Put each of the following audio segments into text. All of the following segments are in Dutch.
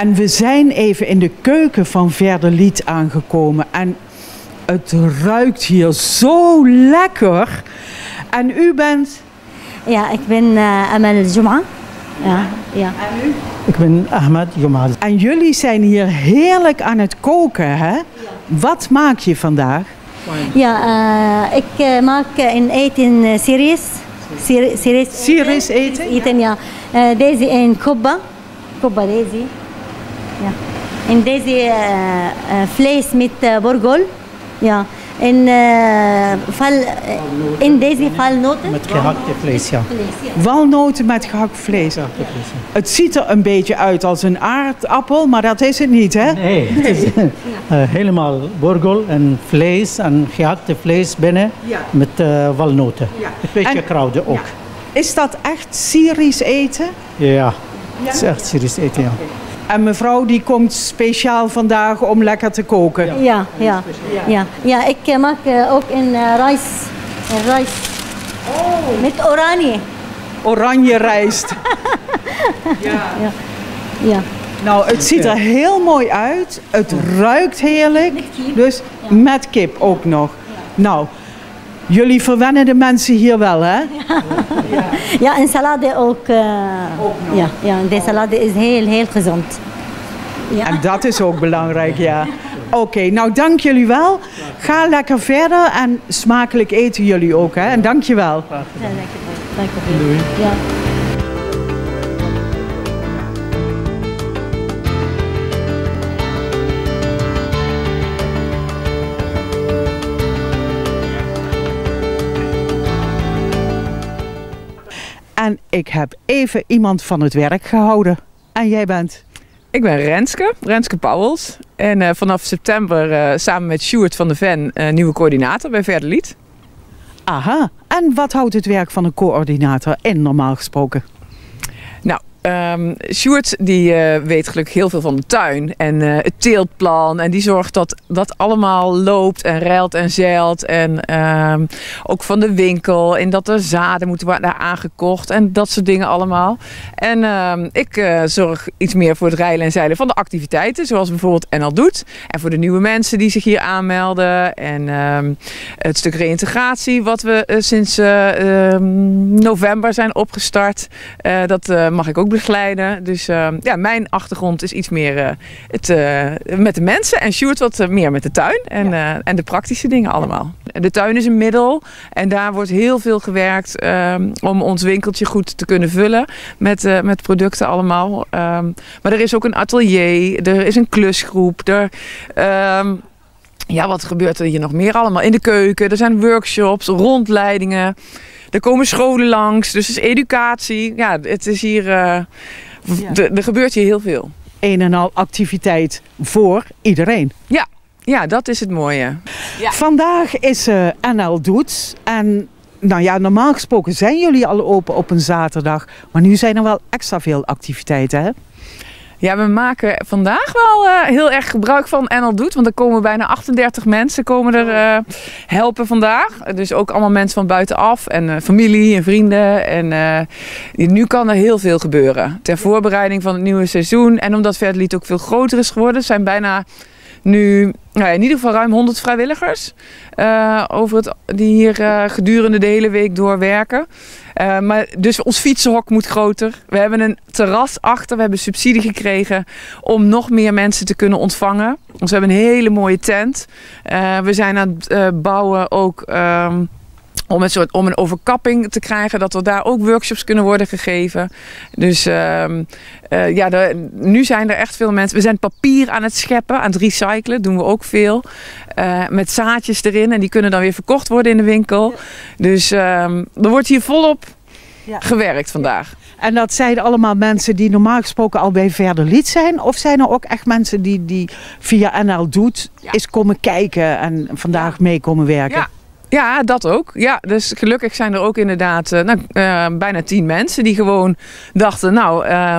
En we zijn even in de keuken van Verderlied aangekomen. En het ruikt hier zo lekker. En u bent... Ja, ik ben uh, Amal Jum'a. Ja, ja. Ik ben Ahmed Jumal. En jullie zijn hier heerlijk aan het koken, hè? Wat maak je vandaag? Ja, uh, ik uh, maak een eten series. Series, series eten? eten ja. Uh, deze in kubba. Kubba deze. Ja. En deze vlees met borgol. Ja. En, uh, val, in deze valnoten? Met gehakte vlees, ja. Walnoten met gehakt vlees. Ja, het ziet er een beetje uit als een aardappel, maar dat is het niet, hè? Nee, het is uh, helemaal borgol en vlees en gehakte vlees binnen ja. met uh, walnoten. Ja. Een beetje kruiden ook. Is dat echt Syrisch eten? Ja, het is echt Syrisch eten, ja. En mevrouw die komt speciaal vandaag om lekker te koken. Ja, ja, ja. ja. ik maak ook een rijst. Een rijst. Oh. Met oranje. Oranje rijst. ja. ja. ja. Nou, het ziet er heel mooi uit. Het ruikt heerlijk. Met. Dus met kip ook nog. Nou, jullie verwennen de mensen hier wel, hè? Ja, ja en salade ook. Uh, ook nog. Ja, ja, de salade is heel, heel gezond. Ja. En dat is ook belangrijk, ja. Oké, okay, nou dank jullie wel. Ga lekker verder en smakelijk eten jullie ook, hè? En dank je wel. Ja, dank je wel. Ja. En ik heb even iemand van het werk gehouden. En jij bent? Ik ben Renske, Renske Pauwels. En uh, vanaf september uh, samen met Sjoerd van de Ven uh, nieuwe coördinator bij Verderlied. Aha, en wat houdt het werk van een coördinator in normaal gesproken? Um, Sjoerd die uh, weet gelukkig heel veel van de tuin en uh, het teeltplan. En die zorgt dat dat allemaal loopt en reilt en zeilt. En um, ook van de winkel. En dat er zaden moeten worden aangekocht. En dat soort dingen allemaal. En um, ik uh, zorg iets meer voor het rijlen en zeilen van de activiteiten. Zoals bijvoorbeeld NL Doet. En voor de nieuwe mensen die zich hier aanmelden. En het stuk reïntegratie wat we sinds november zijn opgestart. dat mag ik ook begeleiden. Dus uh, ja, mijn achtergrond is iets meer uh, het, uh, met de mensen. En Sjoerd wat meer met de tuin en, ja. en de praktische dingen allemaal. De tuin is een middel en daar wordt heel veel gewerkt um, om ons winkeltje goed te kunnen vullen met, met producten allemaal. Um, maar er is ook een atelier, er is een klusgroep. Er, um, ja, wat gebeurt er hier nog meer allemaal? In de keuken, er zijn workshops, rondleidingen. Er komen scholen langs, dus het is educatie. Ja, het is hier. Uh, ja. Er gebeurt hier heel veel. Een en al activiteit voor iedereen. Ja, ja dat is het mooie. Ja. Vandaag is uh, NL Doet. En nou ja, normaal gesproken zijn jullie al open op een zaterdag. Maar nu zijn er wel extra veel activiteiten, hè? Ja, we maken vandaag wel uh, heel erg gebruik van NL Doet. Want er komen bijna 38 mensen komen er uh, helpen vandaag. Dus ook allemaal mensen van buitenaf. En uh, familie en vrienden. En nu kan er heel veel gebeuren. Ter voorbereiding van het nieuwe seizoen. En omdat Verderlied ook veel groter is geworden. zijn bijna nu nou in ieder geval ruim 100 vrijwilligers. Uh, over het, die hier uh, gedurende de hele week doorwerken. Uh, maar dus ons fietsenhok moet groter. We hebben een terras achter. We hebben subsidie gekregen om nog meer mensen te kunnen ontvangen. Dus we hebben een hele mooie tent. we zijn aan het bouwen ook... Um, om een, soort, om een overkapping te krijgen, dat er daar ook workshops kunnen worden gegeven. Dus uh, uh, ja, de, nu zijn er echt veel mensen. We zijn papier aan het scheppen, aan het recyclen, doen we ook veel. Uh, met zaadjes erin en die kunnen dan weer verkocht worden in de winkel. Ja. Dus um, er wordt hier volop ja. gewerkt vandaag. En dat zijn allemaal mensen die normaal gesproken al bij Verderlied zijn? Of zijn er ook echt mensen die, die via NL Doet ja. is komen kijken en vandaag mee komen werken? Ja. Dat ook. Ja, dus gelukkig zijn er ook inderdaad uh, nou, uh, bijna tien mensen die gewoon dachten, nou, uh,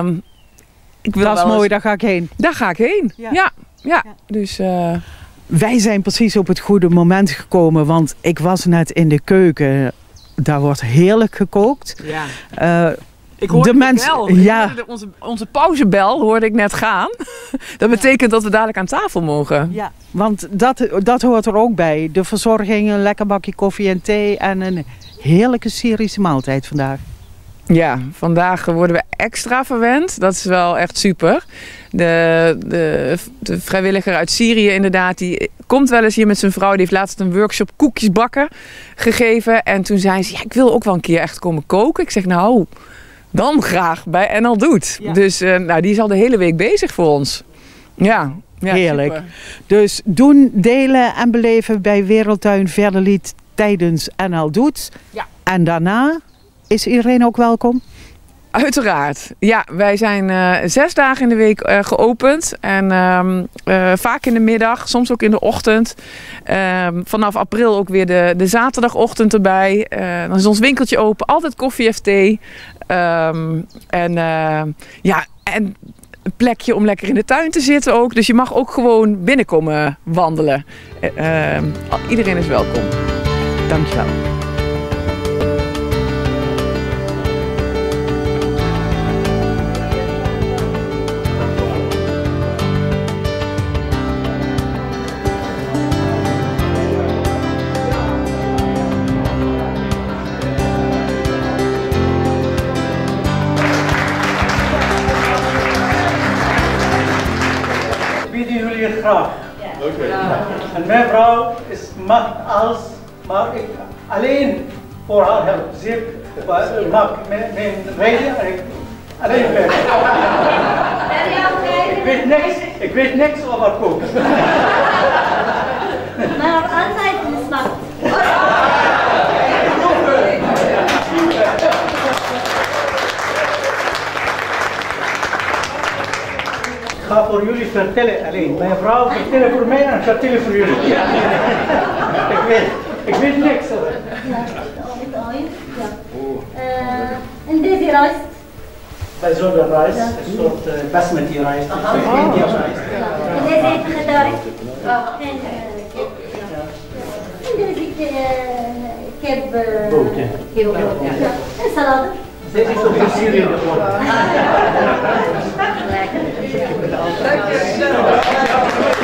ik wil dat is mooi, eens... daar ga ik heen. Daar ga ik heen. Ja, ja. ja. dus. Uh... Wij zijn precies op het goede moment gekomen, want ik was net in de keuken. Daar wordt heerlijk gekookt. Ja. Ik hoorde de mensen. Ja, onze, onze pauzebel hoorde ik net gaan. Dat betekent dat we dadelijk aan tafel mogen. ja, want dat, dat hoort er ook bij. De verzorging, een lekker bakje koffie en thee en een heerlijke Syrische maaltijd vandaag. Ja, vandaag worden we extra verwend. Dat is wel echt super. De, de, de vrijwilliger uit Syrië inderdaad, die komt wel eens hier met zijn vrouw. Die heeft laatst een workshop koekjes bakken gegeven. En toen zei ze, ja, ik wil ook wel een keer echt komen koken. Ik zeg, nou, dan graag bij NL Doet. Ja. Dus eh, nou, die is al de hele week bezig voor ons. Ja, ja Heerlijk. super. Dus doen, delen en beleven bij Wereldtuin Verderlied tijdens NL Doet. Ja. En daarna is iedereen ook welkom. Uiteraard. Ja, wij zijn eh, zes dagen in de week eh, geopend. En ehm, eh, vaak in de middag, soms ook in de ochtend. Ehm, vanaf april ook weer de, de zaterdagochtend erbij. Dan is ons winkeltje open. Altijd koffie of thee. Ehm, en ja, en een plekje om lekker in de tuin te zitten ook. Dus je mag ook gewoon binnenkomen wandelen. Iedereen is welkom. Dankjewel. Jullie het graag. En mijn vrouw is, mag alles, maar ik alleen voor haar help. Ze maakt mijn, mijn reden en ik alleen werk. Ik weet niks, ik weet niks over koken. Maar altijd een smaak. ga voor jullie vertellen alleen. Mijn vrouw vertellen voor mij en vertellen voor jullie. ik, weet, ik weet niks oil. Ja. Eh, en deze rijst. Bijzonder rijst, een soort uh, basmati rijst, India rijst. En deze heeft gedacht. En eh. Ja. En deze eh, ja. kip. Ja. En salade. Dit is toch in Syrië geworden. Danke schön.